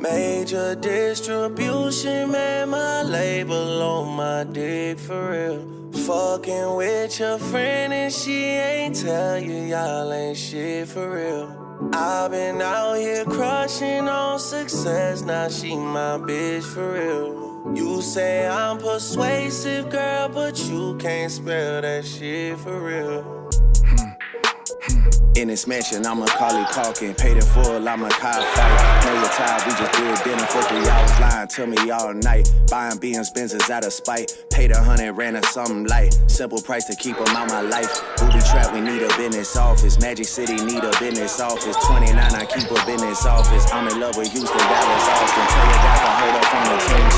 Major distribution, man, my label on my dick for real. Fucking with your friend and she ain't tell you y'all ain't shit for real. I've been out here crushing on success, now she my bitch for real. Say I'm persuasive, girl, but you can't spell that shit for real. In this mansion, I'm a Macaulay Culkin. Paid in full, I'm a Kyle fight. Know your time, we just did dinner for three hours. Lying to me all night. Buying BM's Benzes out of spite. Paid a hundred, ran a something light. Simple price to keep them out my life. Booby trap, we need a business office. Magic City need a business office. 29, I keep a business office. I'm in love with Houston, Dallas, Austin. Tell your guy to hold up on the 10 chain. Seem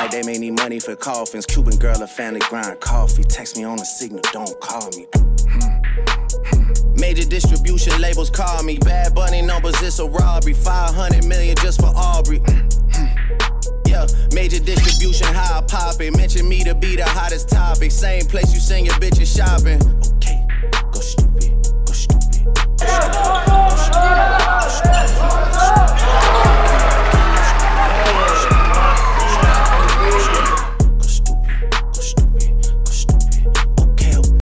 like they may need money for coffins. Cuban girl, a family grind coffee. Text me on the signal, don't call me. Major distribution labels call me. Bad Bunny numbers, it's a robbery. 500 million just for Aubrey. yeah, major distribution, how I. Mention me to be the hottest topic. Same place you send your bitches shopping.